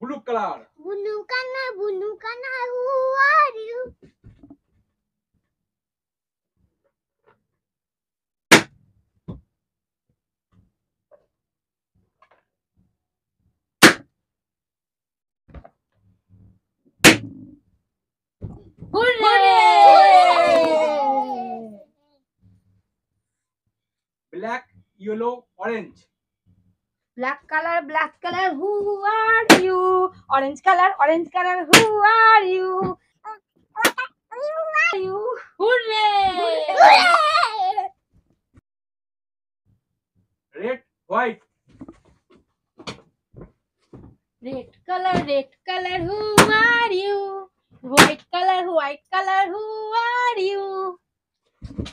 blue color blue color blue color who are you black yellow orange black colour black colour who are orange color, who are you? Who are you? Hooray! Hooray! Red, white. Red color, who are you? White color, who are you?